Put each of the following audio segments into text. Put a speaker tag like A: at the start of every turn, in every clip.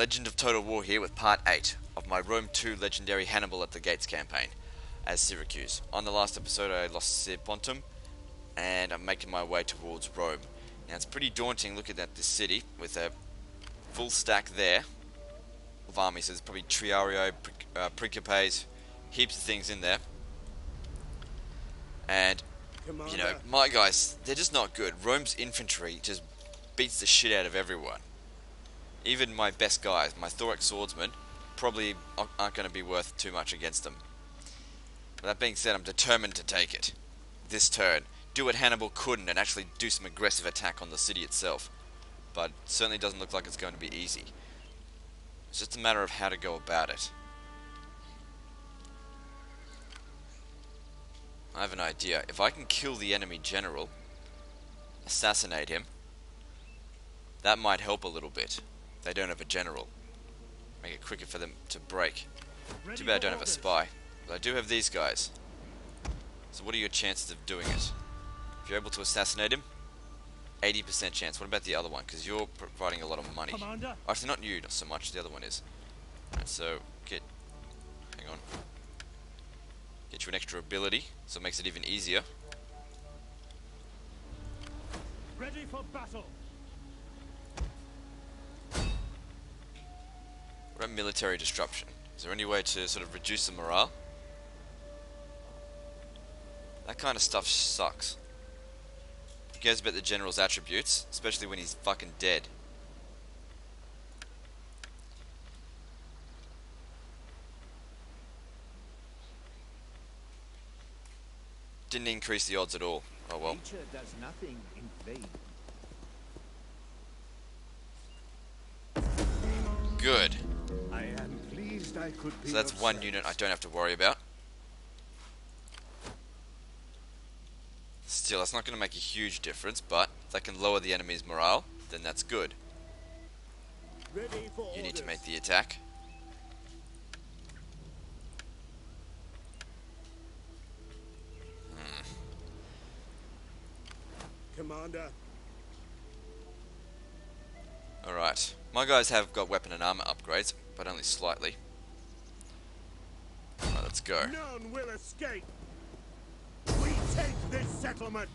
A: Legend of Total War here with part 8 of my Rome 2 Legendary Hannibal at the Gates campaign as Syracuse. On the last episode I lost Pontum and I'm making my way towards Rome. Now it's pretty daunting looking at this city with a full stack there of armies. So there's probably Triarii, uh, Principes, heaps of things in there. And, you know, my guys, they're just not good. Rome's infantry just beats the shit out of everyone even my best guys, my Thorax swordsmen, probably aren't going to be worth too much against them. But that being said, I'm determined to take it. This turn. Do what Hannibal couldn't and actually do some aggressive attack on the city itself. But certainly doesn't look like it's going to be easy. It's just a matter of how to go about it. I have an idea. If I can kill the enemy general, assassinate him, that might help a little bit. They don't have a general. Make it quicker for them to break. Too bad I don't have a spy. But I do have these guys. So what are your chances of doing it? If you're able to assassinate him, 80% chance. What about the other one? Because you're providing a lot of money. Commander? Oh, actually, not you, not so much. The other one is. Alright, so get... Hang on. Get you an extra ability, so it makes it even easier. Ready for battle! About military disruption? Is there any way to sort of reduce the morale? That kind of stuff sucks. Who cares about the general's attributes, especially when he's fucking dead? Didn't increase the odds at all. Oh well. Good. So that's one unit I don't have to worry about. Still, that's not going to make a huge difference, but if that can lower the enemy's morale, then that's good. You need to make the attack. Hmm. Commander. Alright. My guys have got weapon and armor upgrades, but only slightly. Let's go. None will escape. We take this settlement.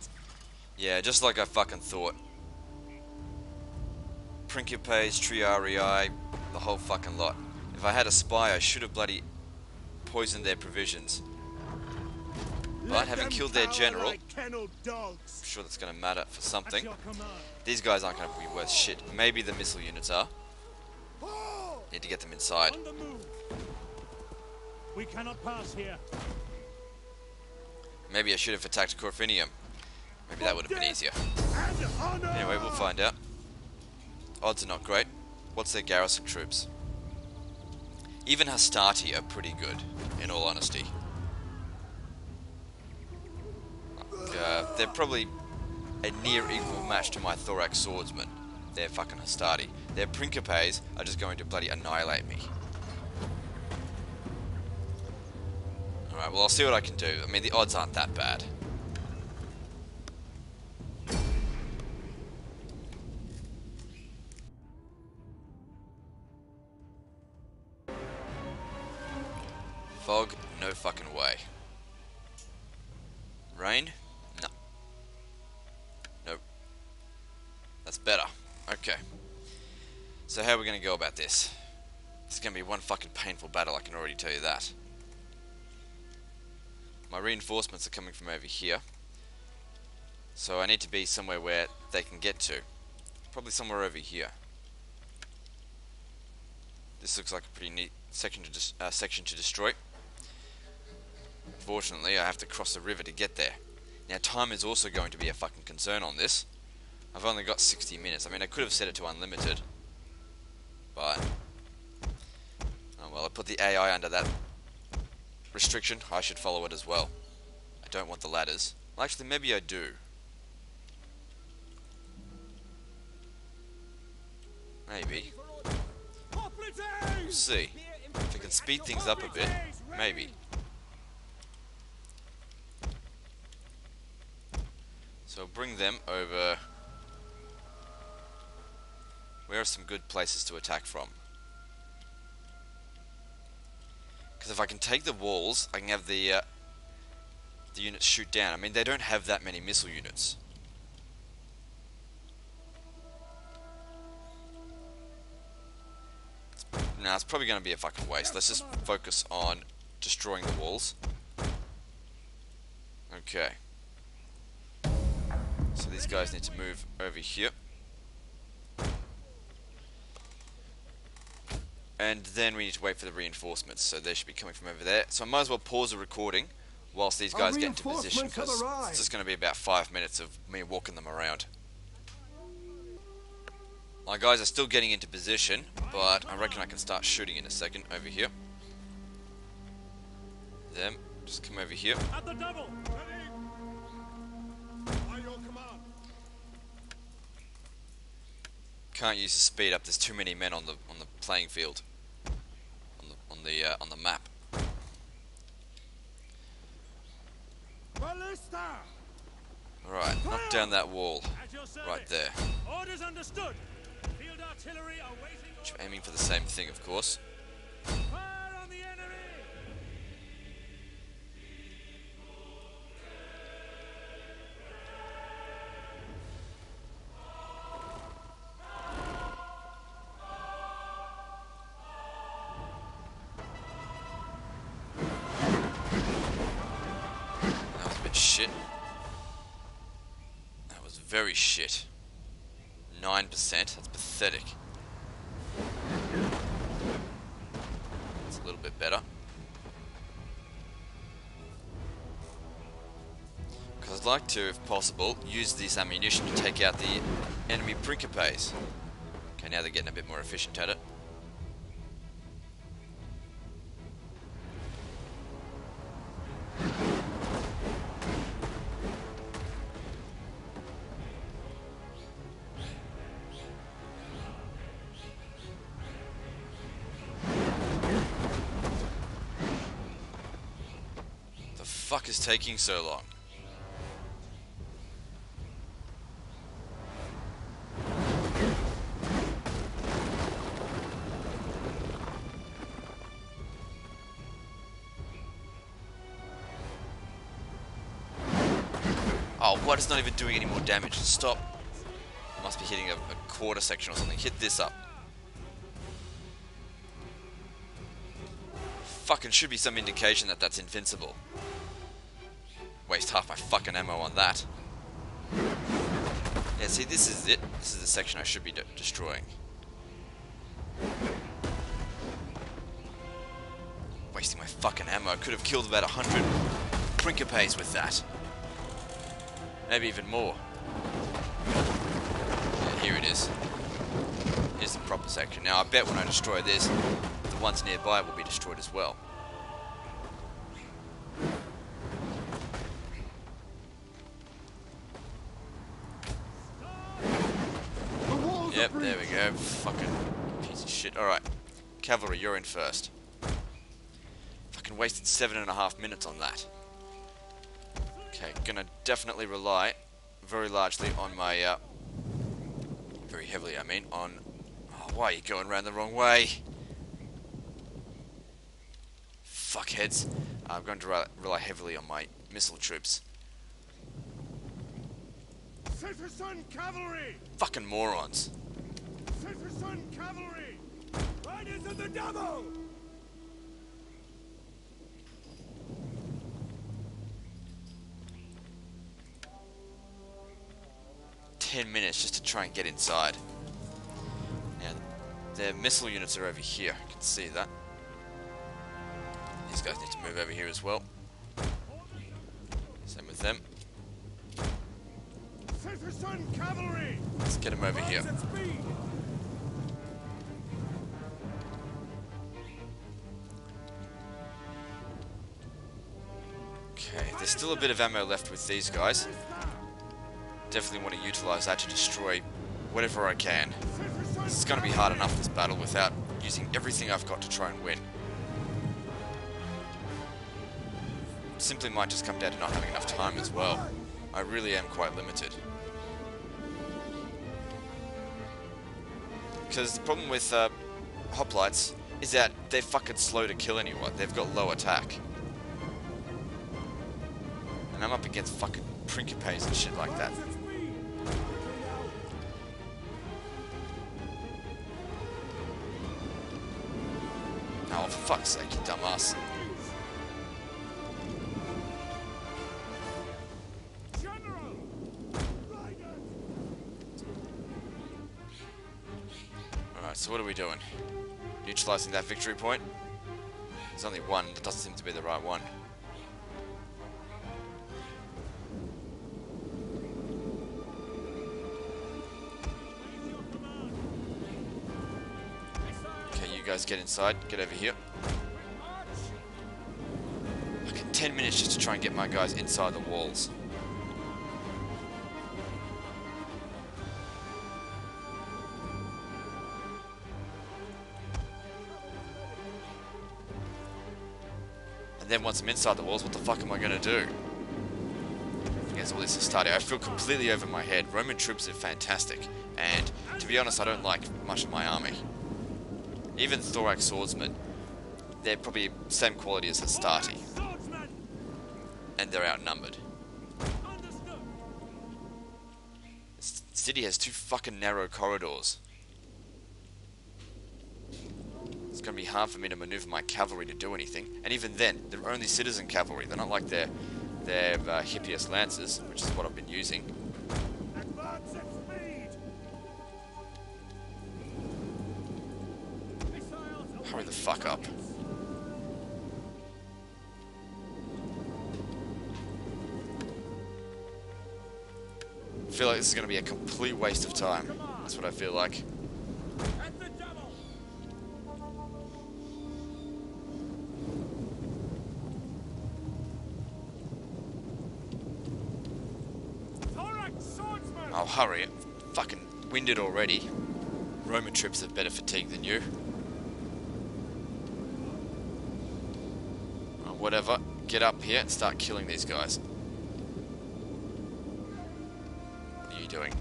A: Yeah, just like I fucking thought. Principes, Triarii, the whole fucking lot. If I had a spy, I should have bloody poisoned their provisions. But having killed their general, like I'm sure that's going to matter for something. These guys aren't going to be worth shit. Maybe the missile units are. Need to get them inside. We cannot pass here. Maybe I should have attacked Corfinium. Maybe that would have been easier. Anyway, we'll find out. Odds are not great. What's their garrison troops? Even Hastati are pretty good, in all honesty. Uh, they're probably a near equal match to my Thorax swordsman. They're fucking Hastati. Their Principes are just going to bloody annihilate me. Alright, well I'll see what I can do. I mean, the odds aren't that bad. Fog, no fucking way. Rain? No. Nope. That's better. Okay. So how are we going to go about this? This is going to be one fucking painful battle, I can already tell you that. My reinforcements are coming from over here. So I need to be somewhere where they can get to. Probably somewhere over here. This looks like a pretty neat section to, uh, section to destroy. Fortunately, I have to cross the river to get there. Now, time is also going to be a fucking concern on this. I've only got 60 minutes. I mean, I could have set it to unlimited. But... Oh well, I put the AI under that restriction, I should follow it as well. I don't want the ladders. Well, actually, maybe I do. Maybe. We'll see. If I can speed things up a bit, maybe. So bring them over... Where are some good places to attack from? Because if I can take the walls, I can have the uh, the units shoot down. I mean, they don't have that many missile units. Now it's probably going to be a fucking waste. Let's just focus on destroying the walls. Okay. So these guys need to move over here. And then we need to wait for the reinforcements, so they should be coming from over there. So I might as well pause the recording whilst these guys get into position, because it's just going to be about five minutes of me walking them around. My guys are still getting into position, but I reckon I can start shooting in a second over here. Them, just come over here. Can't use the speed up. There's too many men on the on the playing field. On the on the uh, on the map.
B: Ballista.
A: All right, knock down that wall
B: At your service.
A: right there.
B: Orders understood. Field artillery awaiting
A: Which aiming for the same thing, of course. Shit. 9%, that's pathetic. It's a little bit better. Because I'd like to, if possible, use this ammunition to take out the enemy Principes. Okay, now they're getting a bit more efficient at it. Taking so long? Oh, what? It's not even doing any more damage. Stop. Must be hitting a, a quarter section or something. Hit this up. Fucking should be some indication that that's invincible. Waste half my fucking ammo on that. Yeah, see, this is it. This is the section I should be de destroying. Wasting my fucking ammo. I could have killed about a hundred Principes with that. Maybe even more. Yeah, here it is. Here's the proper section. Now, I bet when I destroy this, the ones nearby will be destroyed as well. Cavalry, you're in first. Fucking wasted seven and a half minutes on that. Okay, gonna definitely rely very largely on my, uh, very heavily, I mean, on... Oh, why are you going around the wrong way? Fuckheads. I'm going to rely, rely heavily on my missile troops.
B: Citizen cavalry.
A: Fucking morons.
B: Citizen cavalry. Of the double.
A: ten minutes just to try and get inside. Now, their missile units are over here. You can see that. These guys need to move over here as well. Same with them. Let's get them over here. There's still a bit of ammo left with these guys. Definitely want to utilize that to destroy whatever I can. This is going to be hard enough, this battle, without using everything I've got to try and win. Simply might just come down to not having enough time as well. I really am quite limited. Because the problem with uh, hoplites is that they're fucking slow to kill anyone. They've got low attack. And I'm up against fucking Principes and shit like that. Oh, for fuck's sake, you dumbass. Alright, so what are we doing? Neutralizing that victory point? There's only one, that doesn't seem to be the right one. Get inside, get over here. Fucking 10 minutes just to try and get my guys inside the walls. And then once I'm inside the walls, what the fuck am I gonna do? Against all this is starting. I feel completely over my head. Roman troops are fantastic. And to be honest, I don't like much of my army. Even Thorax swordsmen, they're probably same quality as Hastati
B: Swordsman!
A: and they're outnumbered. This city has two fucking narrow corridors. It's gonna be hard for me to maneuver my cavalry to do anything, and even then, they're only citizen cavalry. They're not like their their uh, Hippeis lancers, which is what I've been using. Hurry the fuck up. I feel like this is gonna be a complete waste of time. That's what I feel like. I'll hurry. Fucking winded already. Roman troops have better fatigue than you. Uh, whatever. Get up here and start killing these guys. What are you doing?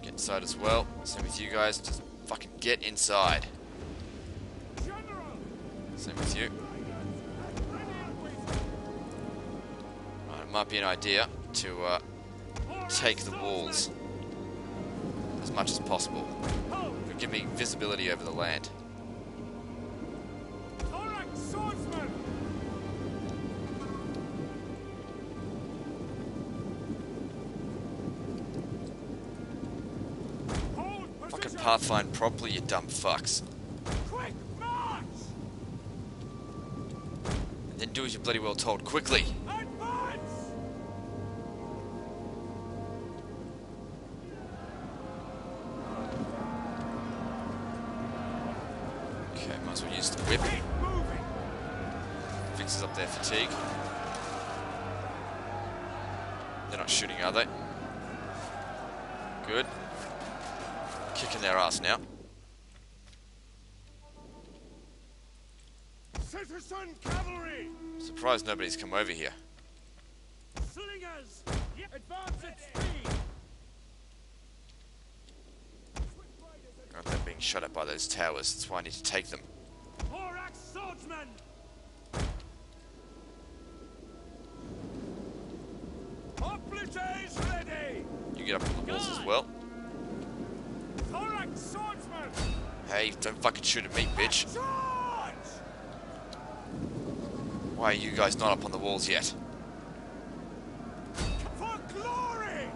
A: Get inside as well. Same with you guys. Just fucking get inside. Same with you. Right, it might be an idea to uh, take the walls as much as possible. It would give me visibility over the land. Pathfind properly, you dumb fucks.
B: Quick march!
A: And then do as you're bloody well told quickly. Come over here.
B: Slingers! Advance at speed!
A: Aren't they being shot at by those towers? That's why I need to take them.
B: Thorax swordsman! Hoplites ready!
A: You get up on the walls as well. Hey, don't fucking shoot at me, bitch.
B: Charge!
A: Why are you guys not up on the walls yet?
B: For glory!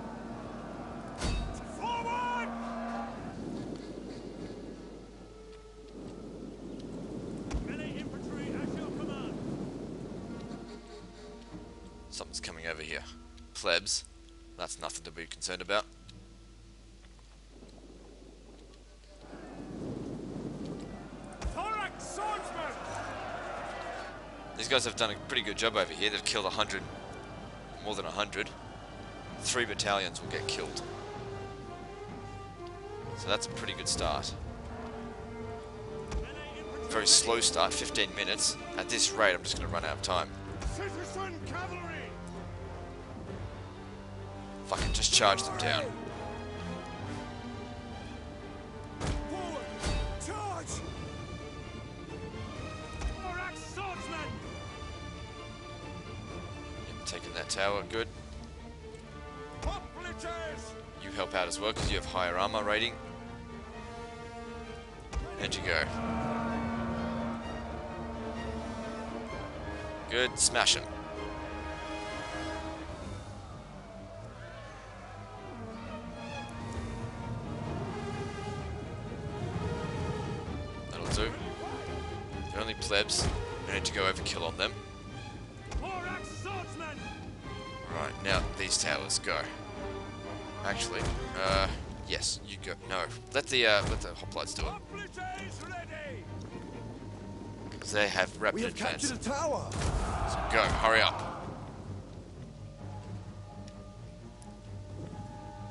B: Forward! Melee infantry at your command.
A: Something's coming over here. Plebs. That's nothing to be concerned about.
B: Thorax swordsman!
A: These guys have done a pretty good job over here. They've killed a hundred, more than a hundred. Three battalions will get killed. So that's a pretty good start. Very slow start, 15 minutes. At this rate, I'm just going to run out of time. Fucking just charge them down. Good. You help out as well because you have higher armor rating. And you go. Good, smash him. That'll do. They're only plebs. No need to go overkill on them. Now these towers go. Actually, uh, yes, you go. No, let the uh, let the hoplites do it.
B: Hoplites
A: they have rapid
C: We have
A: advance.
C: captured a tower.
A: So go, hurry up.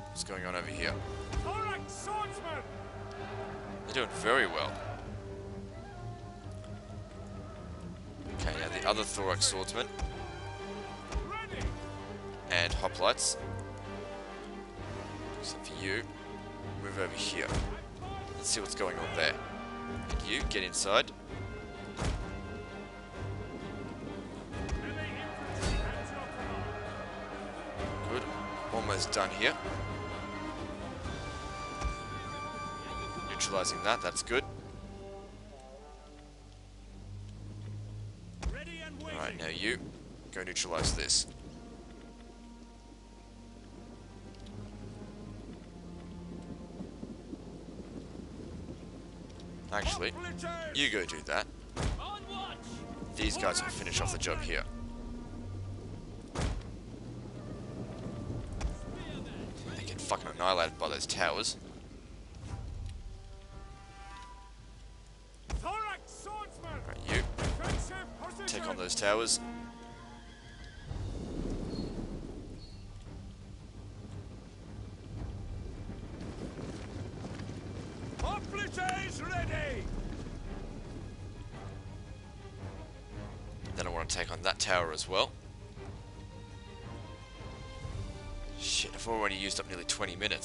A: What's going on over here?
B: Thorax swordsman!
A: They're doing very well. Okay, now the other thorax swordsman
B: Ready!
A: And hoplites. Except for you, move over here. Let's see what's going on there. And you, get inside. Good. Almost done here. Neutralizing that, that's good. Alright, now you go neutralize this. You go do that. These guys will finish off the job here. They get fucking annihilated by those towers.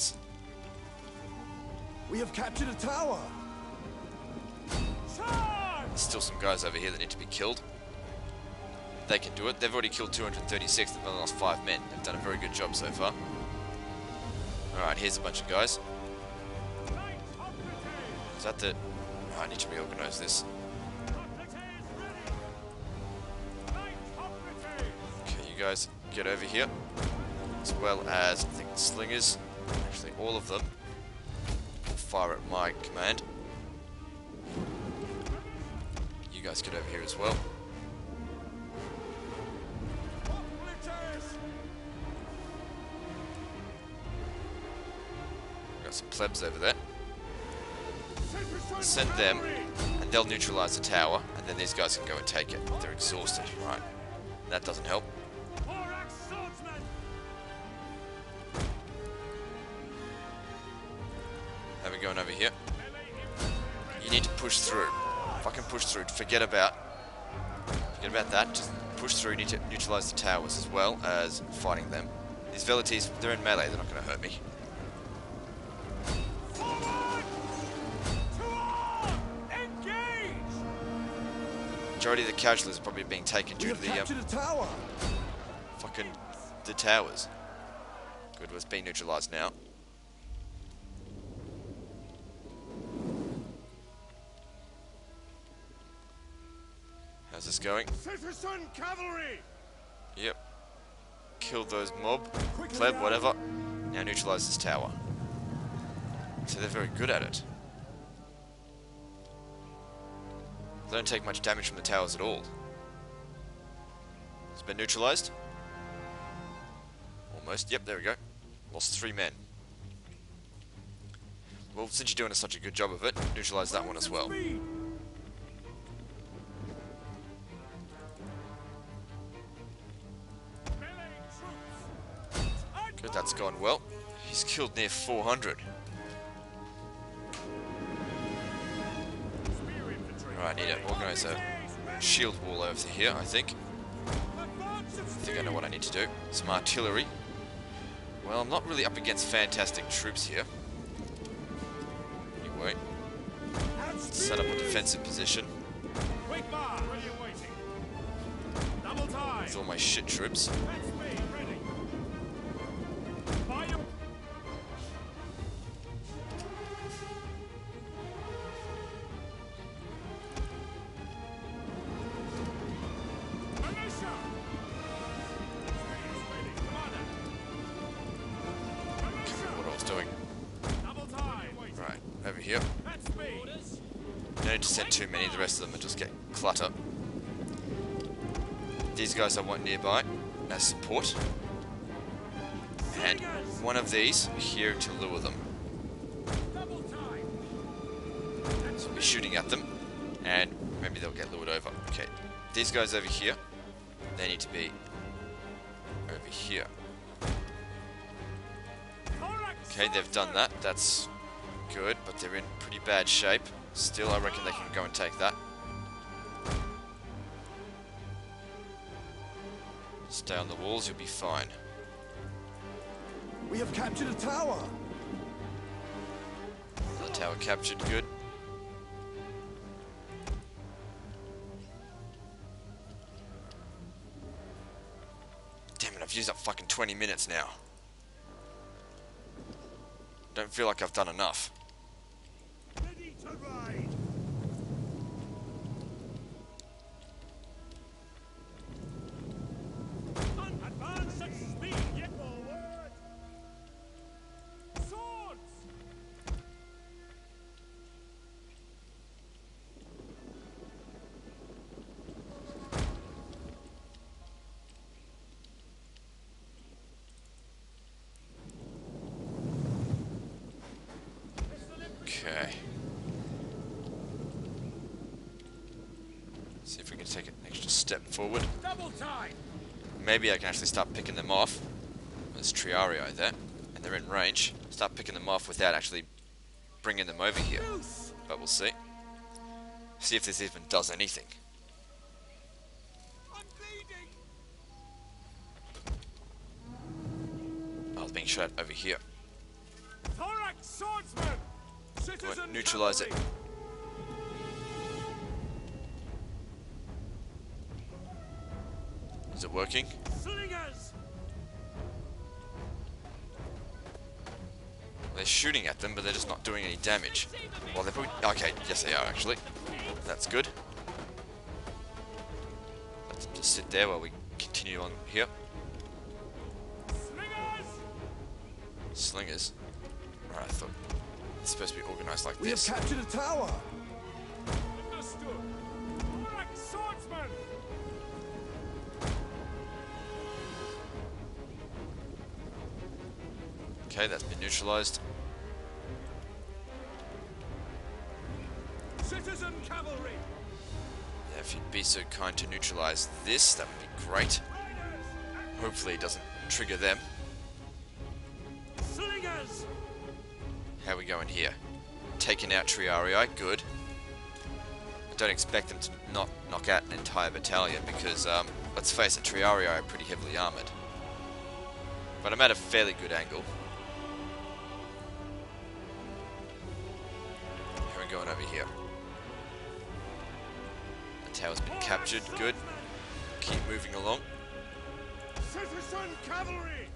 A: Nearly 20 minutes.
C: We have captured a tower.
B: Charge!
A: There's still some guys over here that need to be killed. They can do it. They've already killed 236. They've only lost five men. They've done a very good job so far. Alright, here's a bunch of guys. Is that the... I need to reorganize this.
B: Hoplites ready! Light hoplites!
A: Okay, you guys get over here. As well as, I think, the slingers. Actually, all of them. will Fire at my command. You guys get over here as well. Got some plebs over there. Send them, and they'll neutralize the tower, and then these guys can go and take it. They're exhausted, right? That doesn't help. Push through. Fucking push through. Forget about forget about that. Just push through. Need to neutralize the towers as well as fighting them. These Velites, they're in melee. They're not going to hurt me.
B: Forward! To arm! Engage!
A: Majority of the casualties are probably being taken due to the um,
C: tower.
A: fucking the towers. Good. Well, it's being neutralized now. Going?
B: Citizen cavalry!
A: Yep. Killed those mob, pleb, whatever. Now neutralize this tower. So they're very good at it. They don't take much damage from the towers at all. It's been neutralized. Almost. Yep, there we go. Lost three men. Well, since you're doing such a good job of it, neutralize that one as well. Good, that's gone well. He's killed near 400.
B: Spear!
A: Alright, I need to organize a shield wall over here, I think. I think I know what I need to do. Some artillery. Well, I'm not really up against fantastic troops here. Anyway, set up a defensive position
B: Quick bar! Ready and waiting. Double time!
A: with all my shit troops. Guys I want nearby as support. And one of these here to lure them. So we'll be shooting at them, and maybe they'll get lured over. Okay, these guys over here, they need to be over here. Okay, they've done that. That's good, but they're in pretty bad shape. Still, I reckon they can go and take that. Stay on the walls, you'll be fine.
C: We have captured a tower.
A: The tower captured, good. Damn it, I've used up fucking 20 minutes now. Don't feel like I've done enough. See if we can take an extra step forward.
B: Double time.
A: Maybe I can actually start picking them off. There's Triarii there, and they're in range. Start picking them off without actually bringing them over here. But we'll see. See if this even does anything.
B: I'm bleeding.
A: I was being shot over here.
B: Thorax
A: neutralize it. Is it working?
B: Slingers.
A: They're shooting at them, but they're just not doing any damage. Well, they're probably... Okay, yes they are, actually. That's good. Let's just sit there while we continue on here.
B: Slingers.
A: Slingers. Right, I thought it's supposed to be organized like
C: We
A: this.
C: have captured a tower.
A: Okay, that's been neutralized.
B: Citizen cavalry.
A: Yeah, if you'd be so kind to neutralize this, that would be great. Hopefully it doesn't trigger them.
B: Slingers.
A: How are we going here? Taking out Triarii, good. I don't expect them to not knock out an entire battalion because, um, let's face it, Triarii are pretty heavily armoured. But I'm at a fairly good angle. Captured, good. Keep moving along.
B: Citizen cavalry.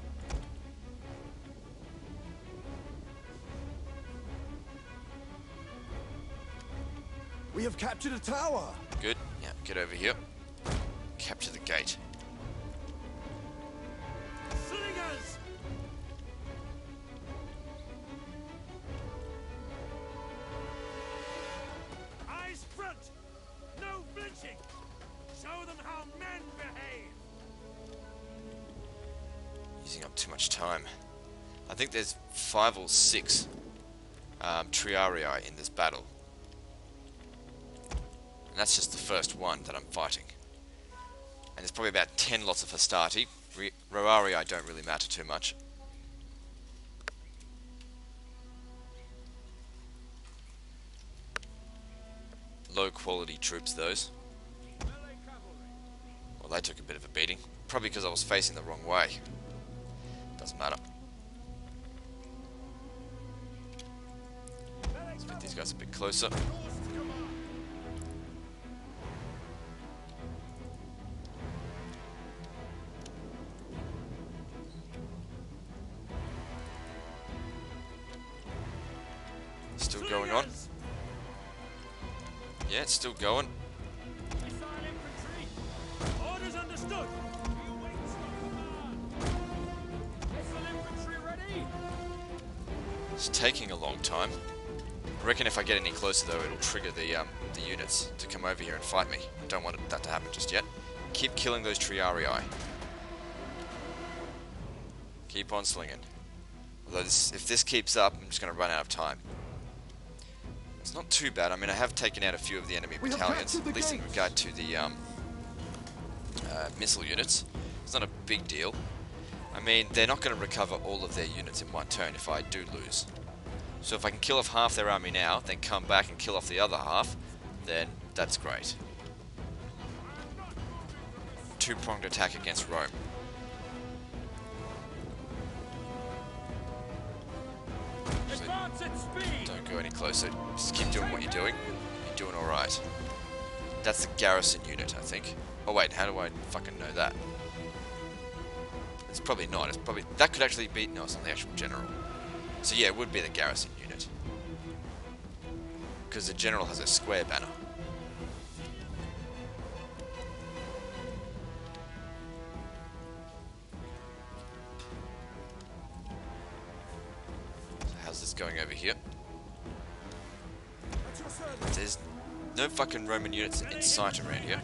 C: We have captured a tower.
A: Good. Yeah, get over here. Capture the gate.
B: Slingers.
A: Using up too much time. I think there's five or six um, Triarii in this battle. And that's just the first one that I'm fighting. And there's probably about 10 lots of Hastati. Rorarii don't really matter too much. Low quality troops, those. Well, they took a bit of a beating. Probably because I was facing the wrong way. Doesn't matter. Let's get these guys a bit closer. Still going on. Yeah, it's still going. Closer though, it'll trigger the um, the units to come over here and fight me. I don't want that to happen just yet. Keep killing those Triarii. Keep on slinging. Although this, if this keeps up, I'm just going to run out of time. It's not too bad. I mean, I have taken out a few of the enemy
C: We
A: battalions, at least in regard to the um, uh, missile units. It's not a big deal. I mean, they're not going to recover all of their units in one turn if I do lose. So if I can kill off half their army now, then come back and kill off the other half, then that's great. Two-pronged attack against Rome. Don't go any closer. Just keep doing what you're doing. You're doing alright. That's the garrison unit, I think. Oh wait, how do I fucking know that? It's probably not. It's probably that could actually be no, it's not the actual general. So yeah, it would be the garrison unit. Because the general has a square banner. So how's this going over here? There's no fucking Roman units in sight around here.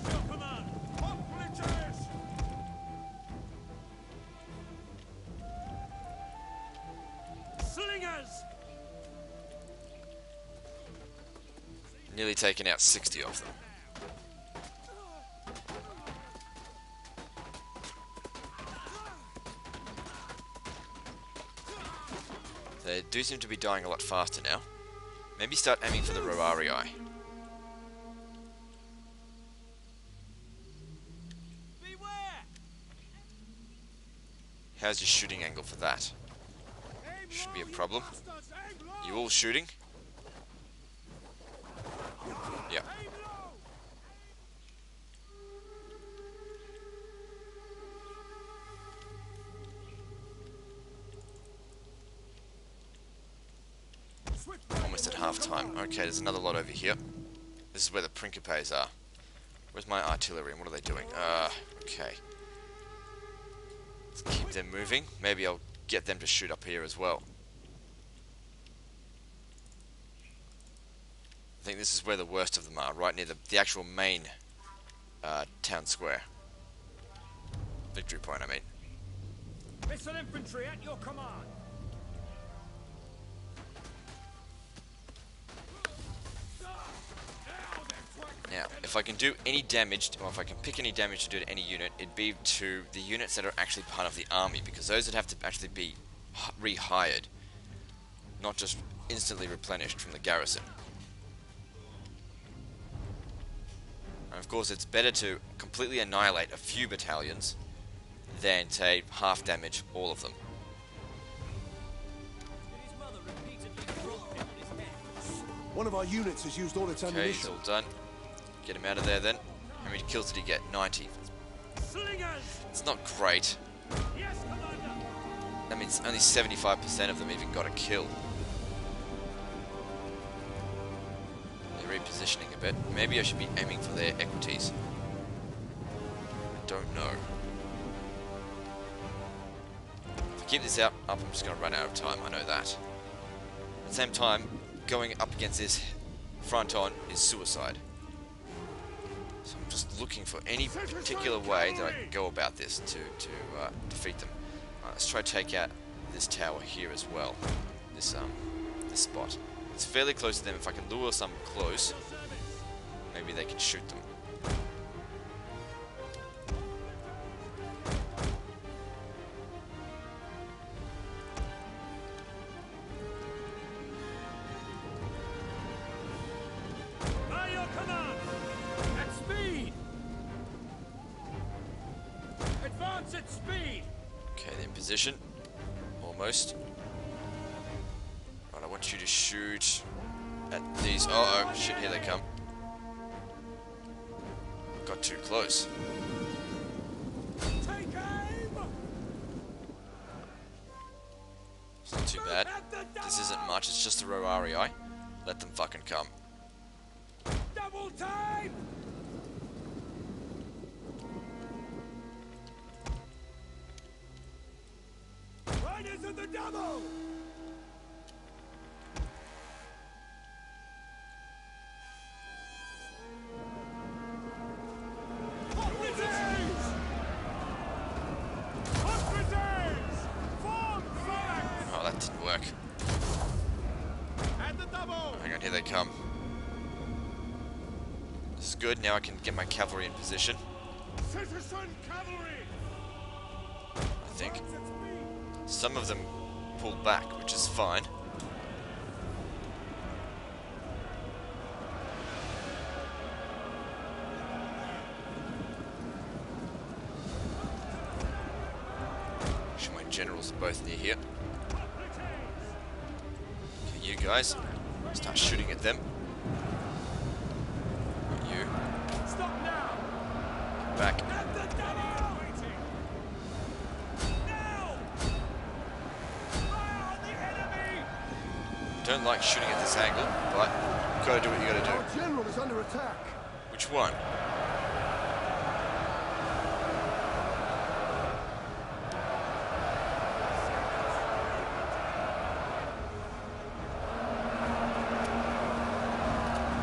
A: Taken out 60 of them. They do seem to be dying a lot faster now. Maybe start aiming for the.
B: Beware!
A: How's your shooting angle for that? Should be a problem. You all shooting? Yeah. Almost at half time. Okay, there's another lot over here. This is where the Principes are. Where's my artillery and what are they doing? Uh, okay. Let's keep them moving. Maybe I'll get them to shoot up here as well. I think this is where the worst of them are, right near the, the actual main uh, town square. Victory point, I mean.
B: Missile infantry at your command!
A: Now, if I can do any damage, or if I can pick any damage to do to any unit, it'd be to the units that are actually part of the army, because those would have to actually be rehired, not just instantly replenished from the garrison. And of course, it's better to completely annihilate a few battalions than, to half damage all of them.
B: His mother repeatedly dropped him on his head.
C: One of our units has used all its
A: Okay, it's
C: ammunition.
A: all done. Get him out of there then. How many kills did he get? 90. It's not great. That means only 75% of them even got a kill. Repositioning a bit. Maybe I should be aiming for their Equites. I don't know. If I keep this out up, I'm just going to run out of time. I know that. At the same time, going up against this front on is suicide. So I'm just looking for any particular way that I can go about this to, to uh, defeat them. Alright, let's try to take out this tower here as well. This um this spot. It's fairly close to them. If I can lure some close, maybe they can shoot them. These. Oh, shit! Here they come. Got too close. It's not too bad. This isn't much. It's just the Rorarii. Let them fucking come.
B: Double time! Riders of the double!
A: My cavalry in position. I think some of them pulled back, which is fine. Sure, my generals are both near here. Okay, you guys, start shooting at them. You,
B: Stop now!
A: back.
B: At the double! Waiting! Now! Fire on the enemy!
A: Don't like shooting at this angle, but gotta do what you gotta do.
C: Our general is under attack.
A: Which one?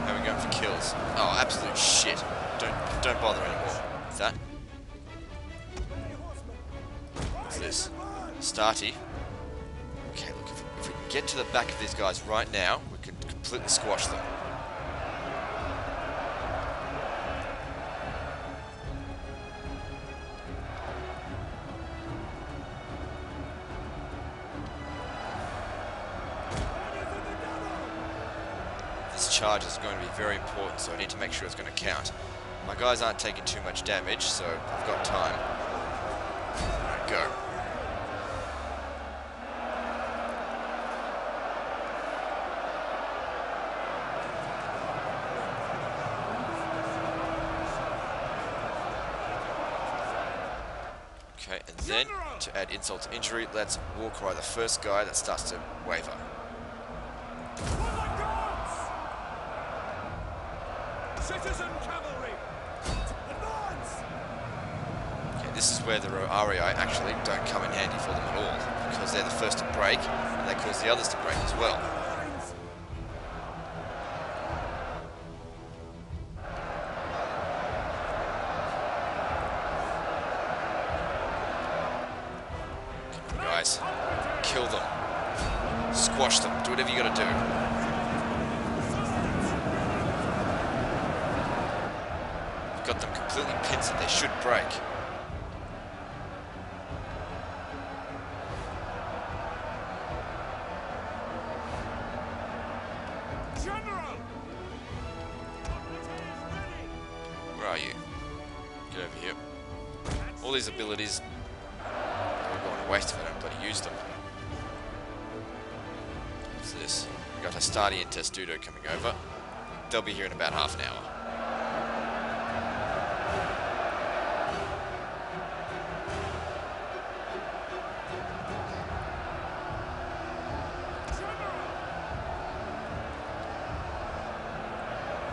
A: How Oh, absolute shit. Don't don't bother anymore. What's that? What's this? Hastati. Okay, look, if, if we get to the back of these guys right now, we can completely squash them. Charge is going to be very important, so I need to make sure it's going to count. My guys aren't taking too much damage, so I've got time. Alright, go. Okay, and then to add insult to injury, let's war cry the first guy that starts to waver. Where the Rorarii actually don't come in handy for them at all, because they're the first to break, and they cause the others to break as well. And Testudo coming over. They'll be here in about half an hour.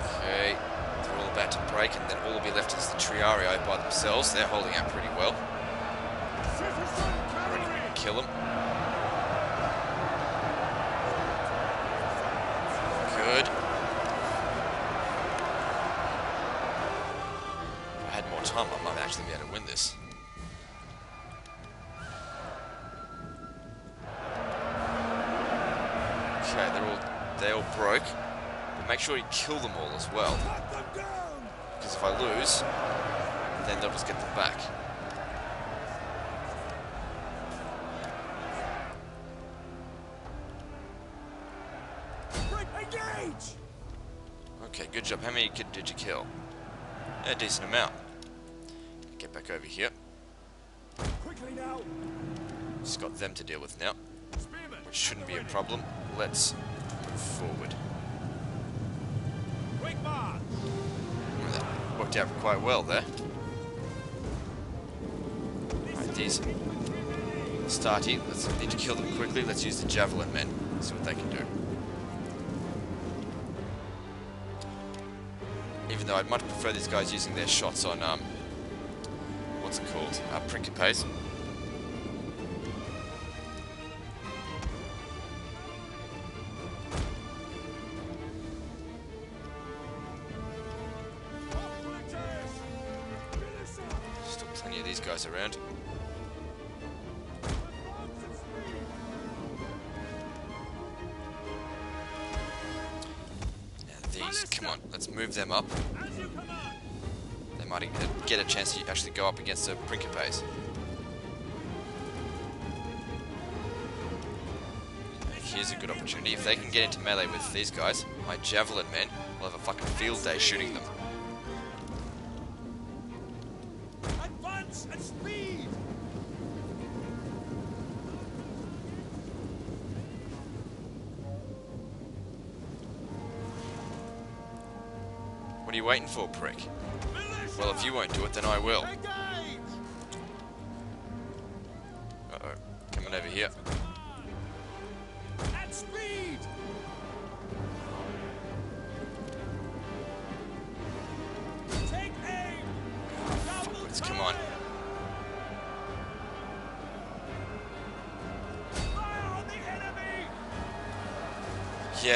A: Okay, they're all about to break, and then all will be left is the Triarii by themselves. They're holding out pretty well. Kill them. If I had more might actually be able to win this. Okay, they're all they all broke. But make sure you kill them all as well.
B: Cut them down!
A: Because if I lose, then they'll just get them back.
B: Engage!
A: Okay, good job. How many did you kill? A decent amount. Back over here.
B: Quickly now!
A: Just got them to deal with now, which shouldn't be a problem. Let's move forward.
B: Quick march!
A: Well, that worked out quite well there. Right, these Hastati, let's need to kill them quickly. Let's use the javelin men. See what they can do. Even though I'd much prefer these guys using their shots on um, called? Uh, Principes. These guys, my javelin men will have a fucking field day shooting them.
B: Advance at speed.
A: What are you waiting for, prick?
B: Militia.
A: Well, if you won't do it, then I will. Uh-oh. Coming over here.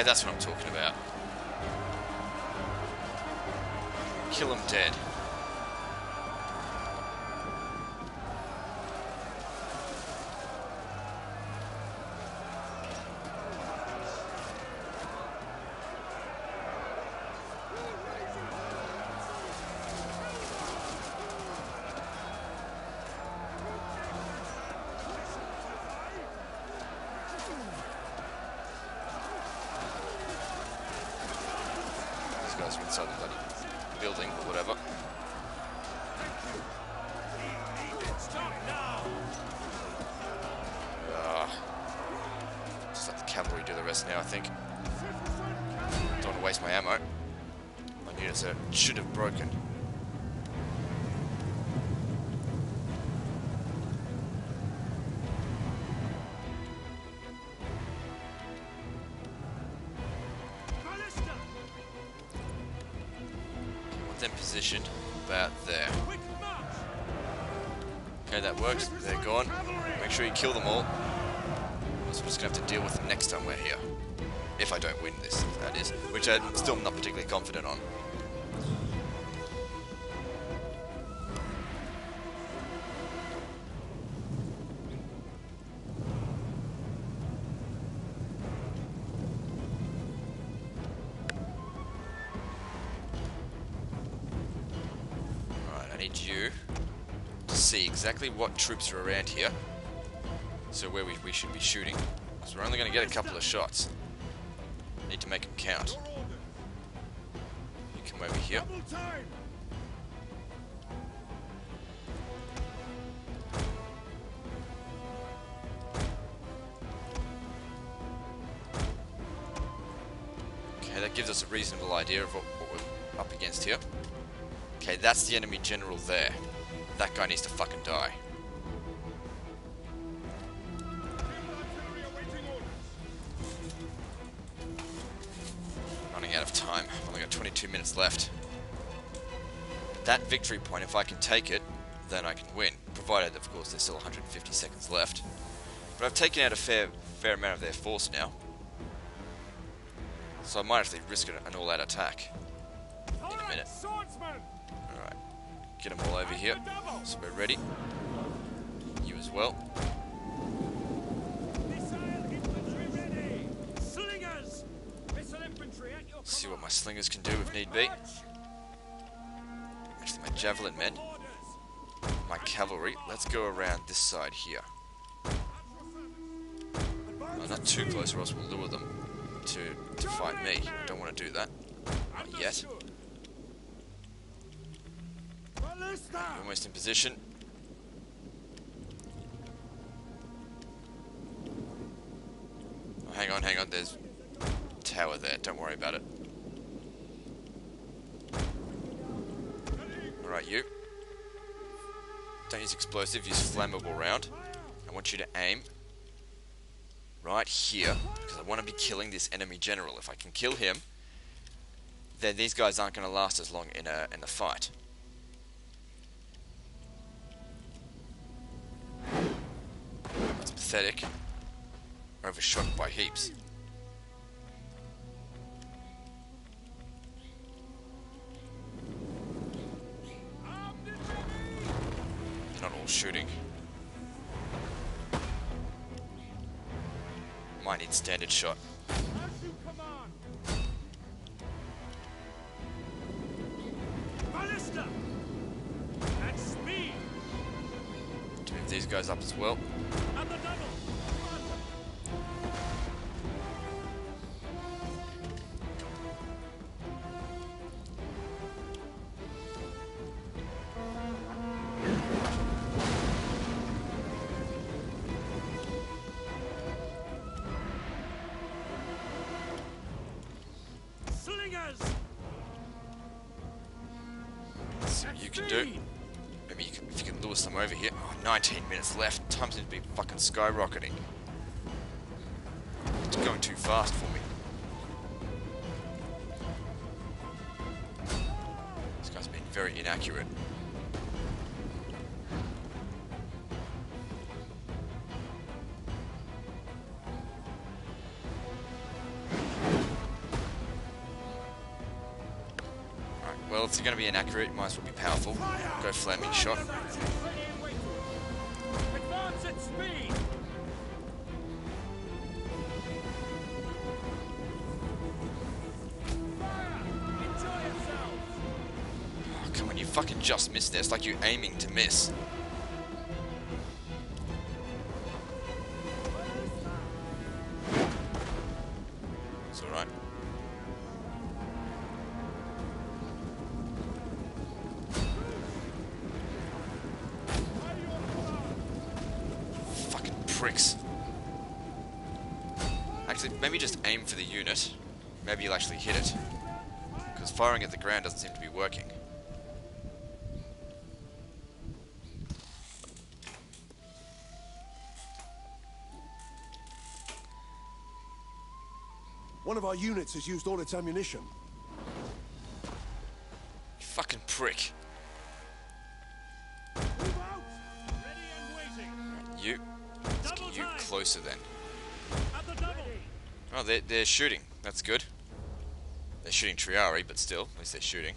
A: That's what Make sure you kill them all. We're just gonna have to deal with them next time we're here. If I don't win this, that is. Which I'm still not particularly confident on. Alright, I need you to see exactly what troops are around here. So where we, we should be shooting. Because we're only going to get a couple of shots. Need to make them count. You come over here. Okay, that gives us a reasonable idea of what, what we're up against here. Okay, that's the enemy general there. That guy needs to fucking die. Left. That victory point, if I can take it, then I can win. Provided, of course, there's still 150 seconds left. But I've taken out a fair, fair amount of their force now. So I might actually risk an an all-out attack.
B: Alright,
A: minute. Alright. Get them all over here. So we're ready. You as well.
B: Missile infantry ready. Slingers. Missile infantry at your
A: See what my slingers can do if need be. Actually, my javelin men. My cavalry. Let's go around this side here. Not too close or else we'll lure them to, to fight me. Don't want to do that. Not yet. Almost in position. Oh, hang on, hang on. There's tower there. Don't worry about it. Alright, you. Don't use explosive, use flammable round. I want you to aim right here, because I want to be killing this enemy general. If I can kill him, then these guys aren't going to last as long in a in the fight. That's pathetic. Overshot by heaps. shooting. Might need standard shot.
B: To move
A: these guys up as well. 19 minutes left. Time seems to be fucking skyrocketing. It's going too fast for me. This guy's been very inaccurate. Well, if you're going to be inaccurate, you might as well be powerful. Go flaming shot. Fucking just missed there. It's like you're aiming to miss.
C: Of our units has used all its ammunition.
A: You fucking prick.
B: Move out. Ready and waiting.
A: You. Let's get you closer then.
B: At the double.
A: Oh, they're, they're shooting. That's good. They're shooting Triarii, but still, at least they're shooting.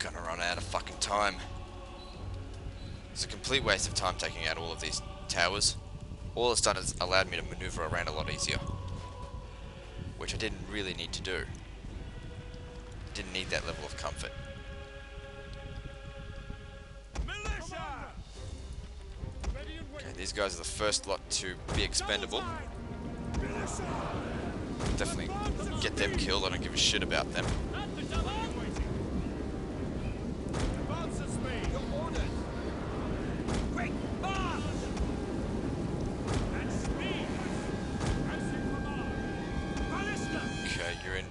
A: Gonna run out of fucking time. It's a complete waste of time taking out all of these towers. All it's done is allowed me to maneuver around a lot easier. Which I didn't really need to do. Didn't need that level of comfort.
B: Militia. Ready and
A: Okay, these guys are the first lot to be expendable. Definitely get them killed. I don't give a shit about them.
B: At the double and waiting. Advance at speed. Your orders. Quick, march. At speed. As you command. Ballista.
A: Okay, you're in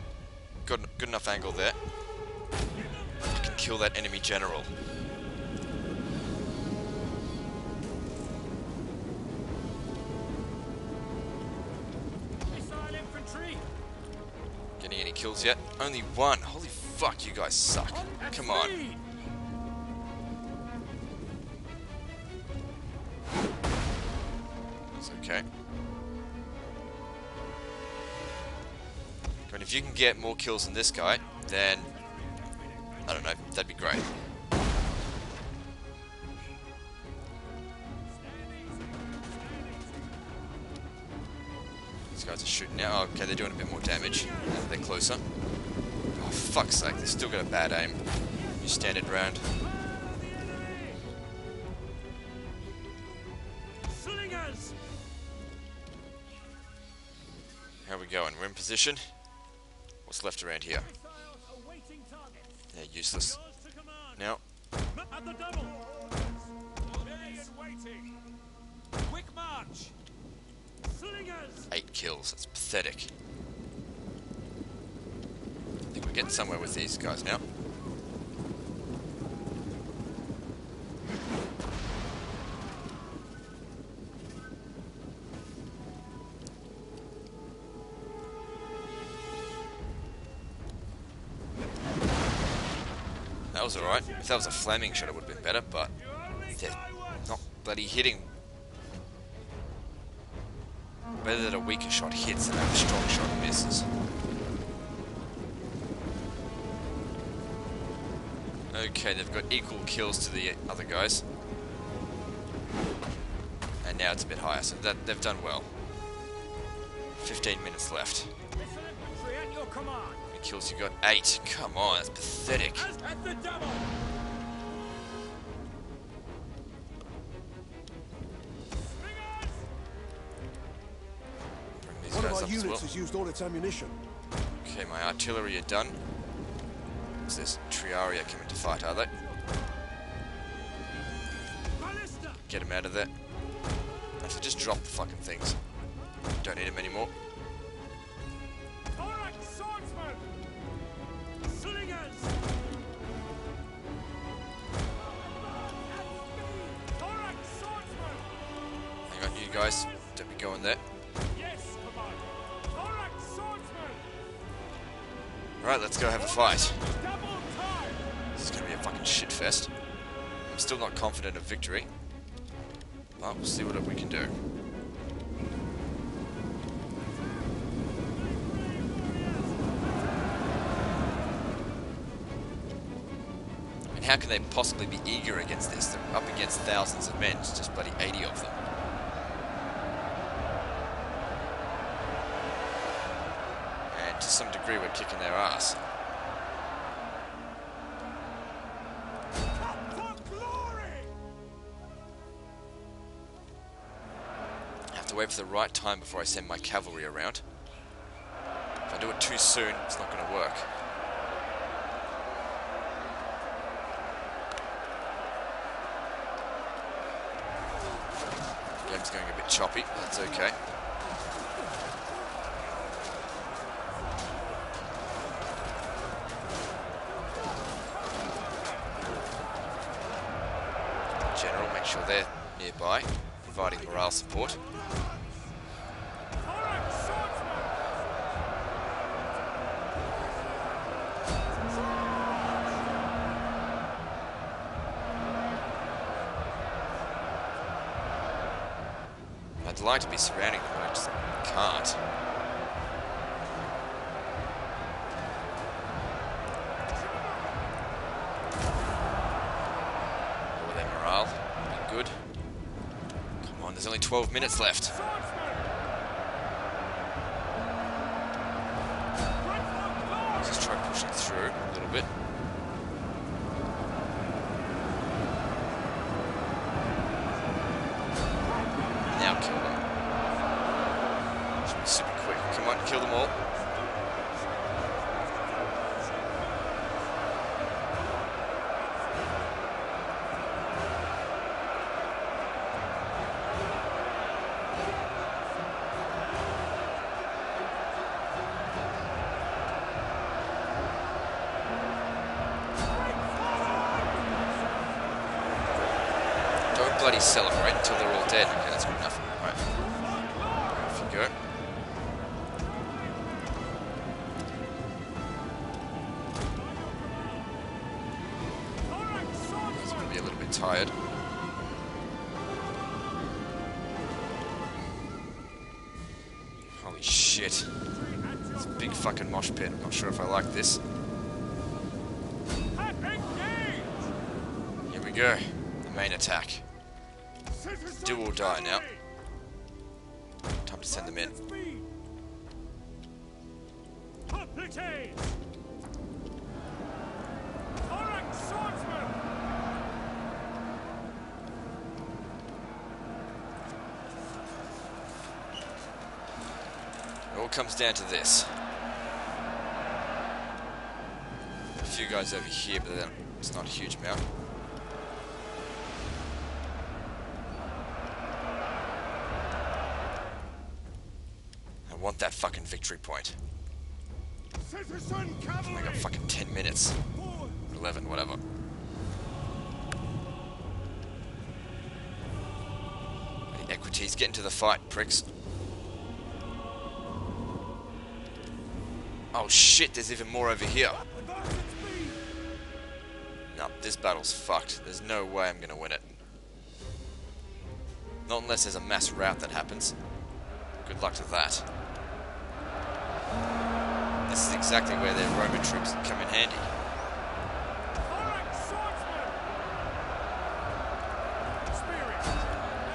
A: good, good enough angle there. You can kill that enemy general. Getting any kills yet? Only one. Holy fuck, you guys suck. Come on. You can get more kills than this guy, then I don't know, that'd be great. These guys are shooting now. Oh, okay, they're doing a bit more damage. They're closer. Oh, fuck's sake, they still got a bad aim. You standard round. How we going? We're in position. What's left around here? They're useless. Now, eight kills. That's pathetic. I think we're getting somewhere with these guys now. If that was a flaming shot, it would have been better, but they're not bloody hitting. Better that a weaker shot hits than a strong shot misses. Okay, they've got equal kills to the other guys. And now it's a bit higher, so that they've done well. 15 minutes left.
B: Missile your command.
A: We kills you got? Eight. Come on, that's pathetic. Bring these guys up as well.
C: has used all its ammunition.
A: Okay, my artillery are done. Is this Triarii coming to fight, are they? Get them out of there. Actually, just drop the fucking things. Don't need them anymore.
B: Thorax swordsman! Slingers! Thorax swordsman!
A: Hang on, you guys. Don't be going there. Alright, let's go have a fight. This is gonna be a fucking shit fest. I'm still not confident of victory. But we'll see what we can do. And how can they possibly be eager against this? They're up against thousands of men, just bloody 80 of them. To we're kicking their ass. I have to wait for the right time before I send my cavalry around. If I do it too soon, it's not going to work. Game's going a bit choppy, that's okay. Just can't. Lower their morale. Good. Come on, there's only 12 minutes left. This. Here we go. The main attack. Do or die now. Time to send them in. It all comes down to this. A few guys over here, but then it's not a huge amount. I want that fucking victory point. I got fucking 10 minutes. 11, whatever. Any Equites, get into the fight, pricks. Oh shit, there's even more over here. This battle's fucked. There's no way I'm gonna win it. Not unless there's a mass rout that happens. Good luck to that. This is exactly where their Roman troops come in handy.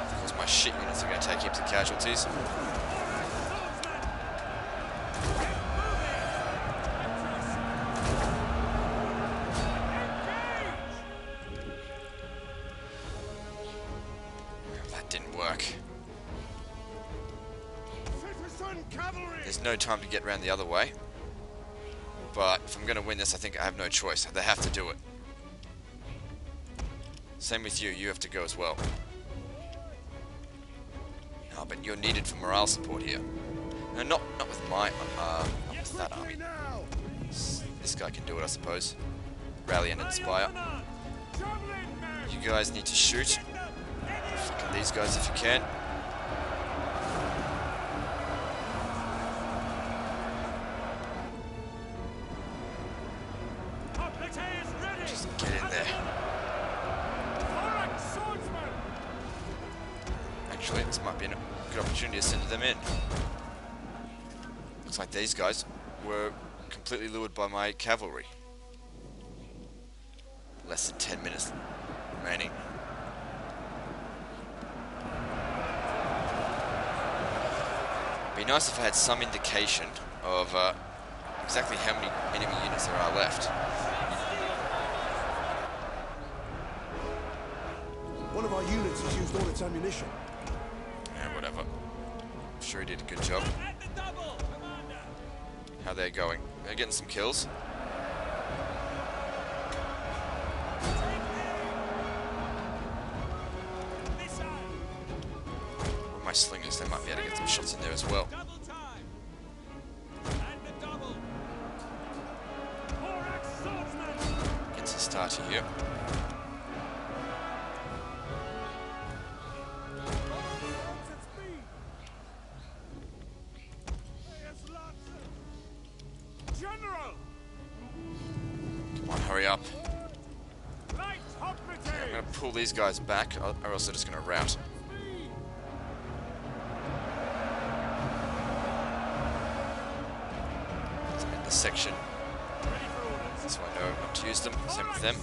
A: Of course, my shit units are gonna take heaps of casualties. There's no time to get around the other way. But if I'm going to win this, I think I have no choice. They have to do it. Same with you. You have to go as well. No, but you're needed for morale support here. No, not not with my uh, not with that army. This guy can do it, I suppose. Rally and inspire. You guys need to shoot. Fucking these guys if you can. Cavalry. Less than 10 minutes remaining. Be nice if I had some indication of uh, exactly how many enemy units there are left.
C: One of our units has used all its ammunition.
A: Yeah, whatever. I'm sure he did a good job. How they're going. They're getting some kills. Or else they're just gonna rout. So I'm in this section,
B: Ready for orders.
A: so I know not to use them. Same with them.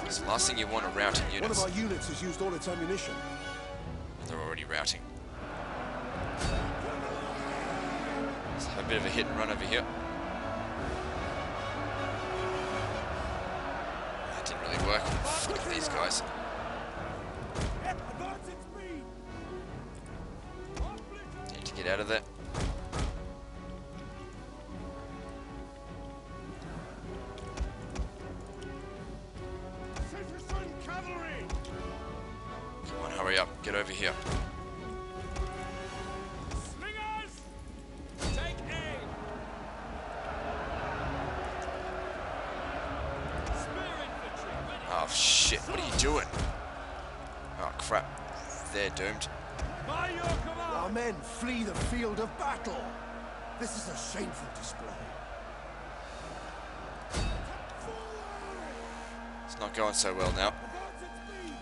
A: Because the last thing you want are routing
C: One of our units has used all its ammunition.
A: They're already routing. Let's have a bit of a hit and run over here. Oh crap. They're doomed.
B: By your
C: Our men flee the field of battle. This is a shameful display.
A: It's not going so well now.
B: Advance at speed!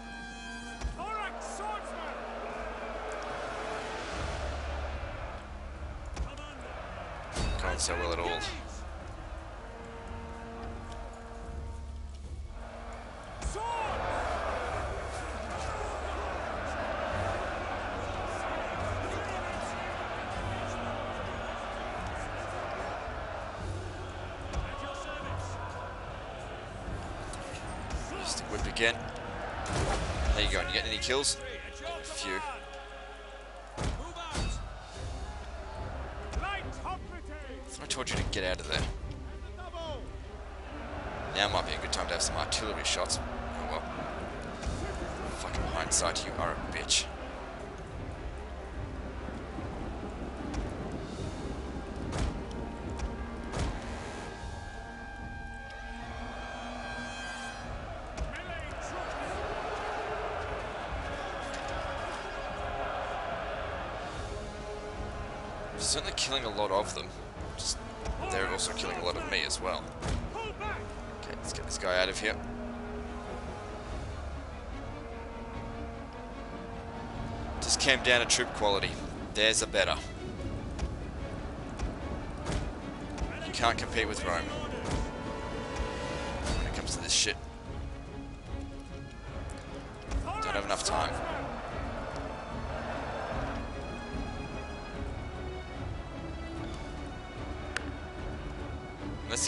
B: Thorax swordsman! Commander!
A: Not going so well at all. Kills?
B: At
A: Certainly killing a lot of them. Just they're also killing a lot of me as well. Okay, let's get this guy out of here. Just came down to troop quality. There's a better. You can't compete with Rome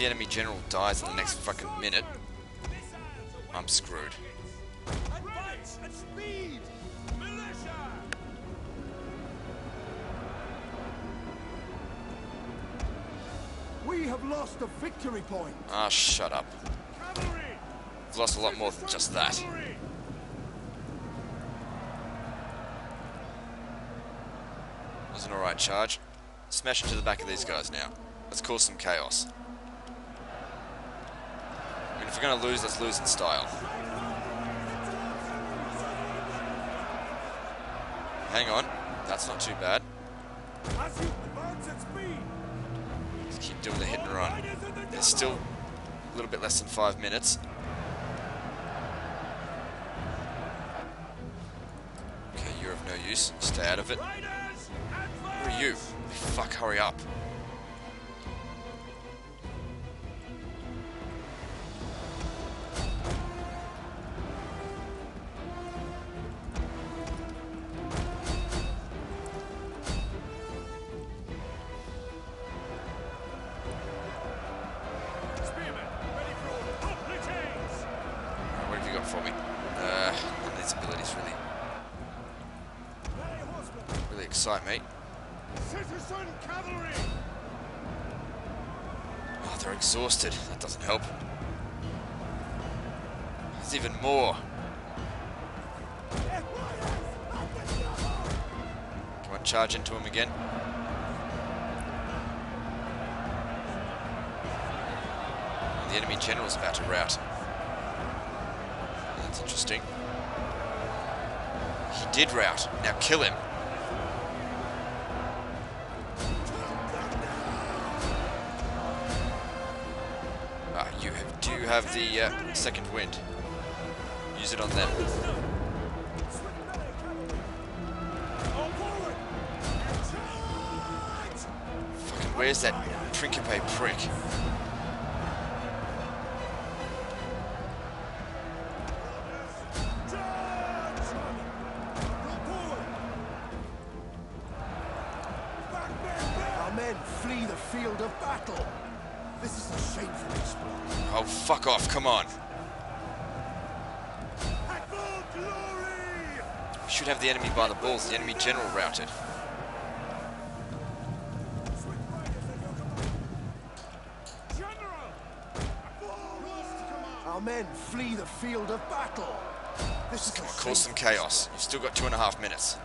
A: the enemy general dies in the next fucking minute, I'm screwed.
C: We have lost a victory point.
A: Ah, oh, shut up. We've lost a lot more than just that. That was an alright charge. Smash into the back of these guys now. Let's cause some chaos. If we're going to lose, let's lose in style. Hang on. That's not too bad. Let's keep doing the hit and run. There's still a little bit less than five minutes. Okay, you're of no use. Stay out of it. Who are you? Fuck, hurry up. Where's that Principe prick? Have the enemy by the balls. The enemy general routed.
B: General! At full
C: Our men flee the field of battle. This is a
A: Cause some chaos. You've still got two and a half minutes.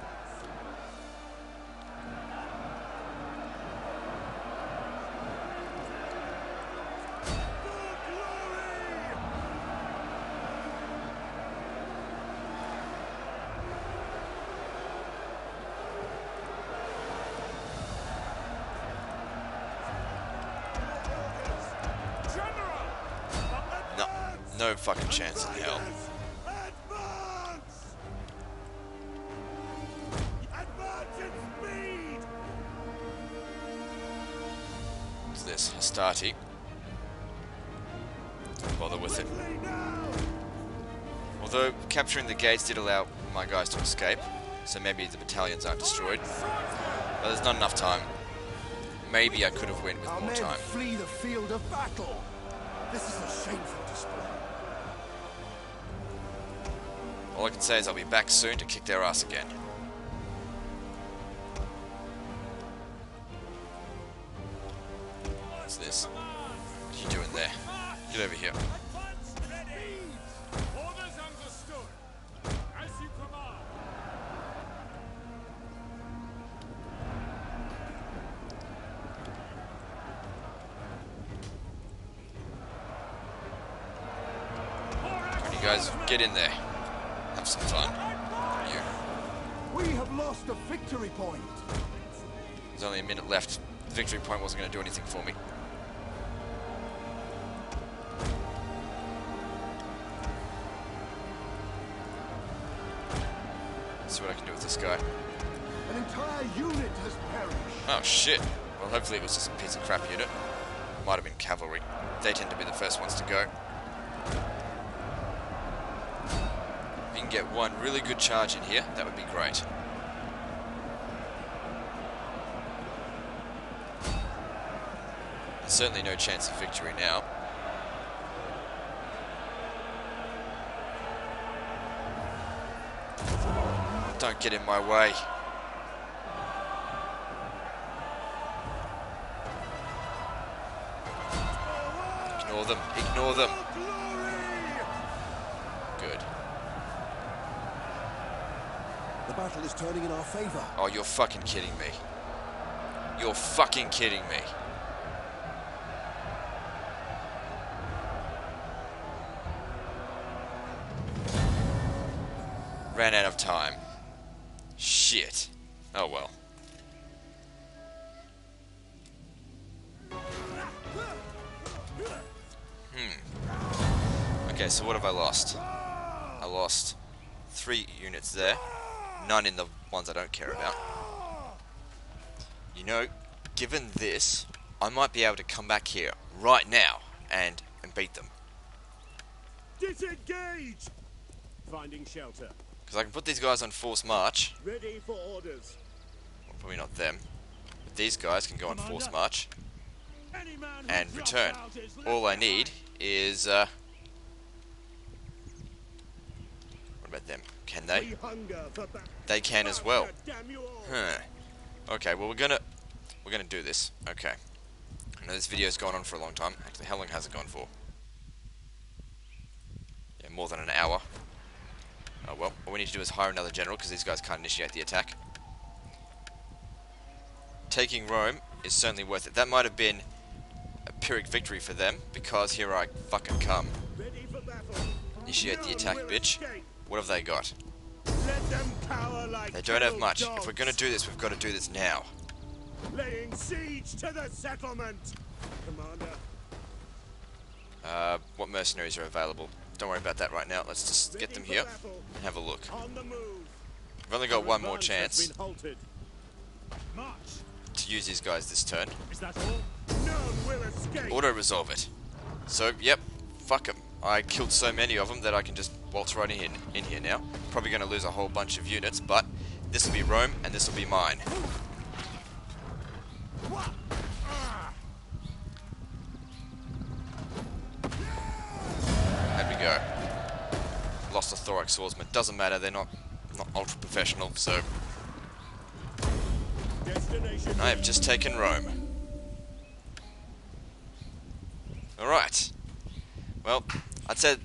A: Gates did allow my guys to escape, so maybe the battalions aren't destroyed. But there's not enough time. Maybe I could have went with
C: Our
A: more time.
C: flee the field of battle. This is a shameful display.
A: All I can say is I'll be back soon to kick their ass again. Guys, get in there. Have some fun. You.
C: We have lost a victory point.
A: There's only a minute left. The victory point wasn't going to do anything for me. Let's see what I can do with this guy.
C: An entire unit has perished.
A: Oh shit. Well, hopefully it was just a piece of crap unit. Might have been cavalry. They tend to be the first ones to go. Get one really good charge in here, that would be great. There's certainly no chance of victory now. Don't get in my way. Ignore them. Ignore them.
C: Battle is turning in our favor.
A: Oh, you're fucking kidding me. You're fucking kidding me. Ran out of time. Shit. Oh well. Hmm. Okay, so what have I lost? I lost three units there. None in the ones I don't care about. You know, given this, I might be able to come back here right now and, and beat them.
B: Disengage! Finding shelter.
A: Because I can put these guys on force march.
B: Ready for orders.
A: Well, probably not them. But these guys can go on force march
B: Any man who
A: and return.
B: out is left
A: All I need is, uh... What about them? Can they? They can as well. Huh. Okay, well we're gonna we're gonna do this. Okay. I know this video's gone on for a long time. Actually, how long has it gone for? Yeah, more than an hour. Oh well, what we need to do is hire another general because these guys can't initiate the attack. Taking Rome is certainly worth it. That might have been a Pyrrhic victory for them because here I fucking come. Initiate the attack, bitch. What have they got?
B: Let them cower like
A: They don't have much. If we're gonna do this, we've got to do this now.
B: Laying siege to the settlement. Commander,
A: Uh, what mercenaries are available? Don't worry about that right now. Let's just get them here
B: battle.
A: and have a look.
B: On.
A: We've only got
B: Our
A: one more chance. To use these guys this turn.
B: Is that all? None will escape.
A: Auto resolve it. So, yep, fuck them. I killed so many of them that I can just waltz right in, in here now. Probably going to lose a whole bunch of units, but this will be Rome and this will be mine. There we go. Lost a thorax swordsman. Doesn't matter, they're not, not ultra professional, so I have just taken Rome. Alright. Well, I'd say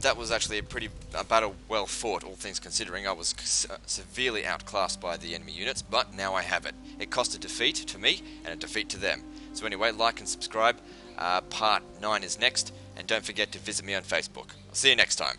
A: that was actually a pretty a battle well fought, all things considering. I was uh, severely outclassed by the enemy units, but now I have it. It cost a defeat to me and a defeat to them. So anyway, like and subscribe. Uh, part 9 is next, and don't forget to visit me on Facebook. I'll see you next time.